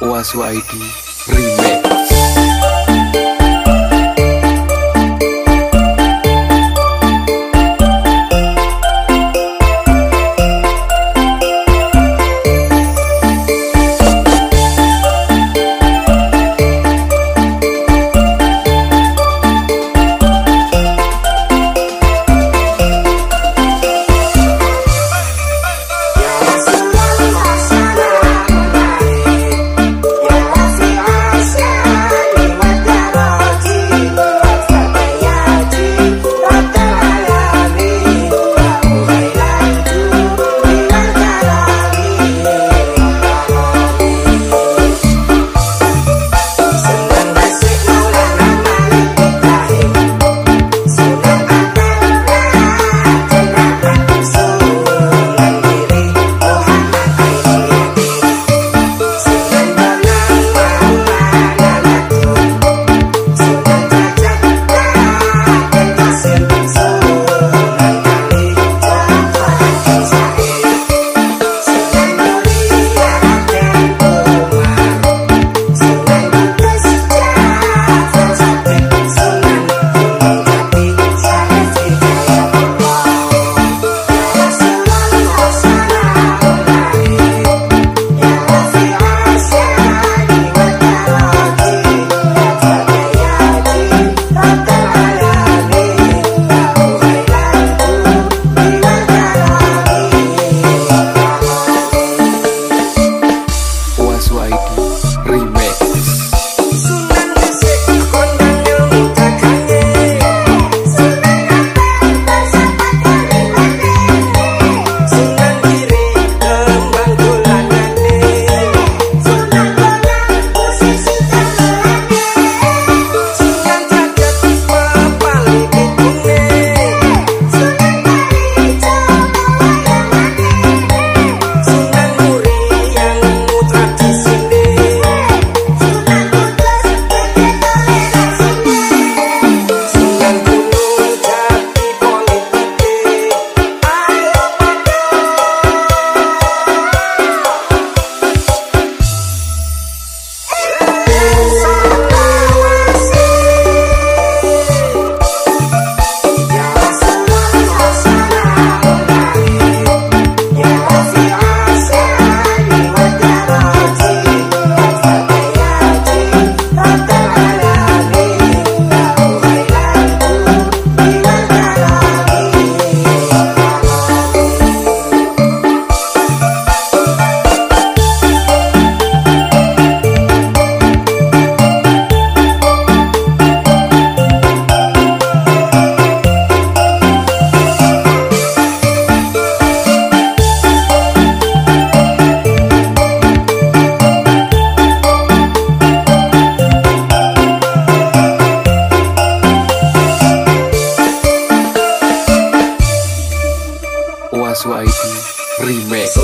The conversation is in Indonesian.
Oasu ID Remake Waswa itu Remake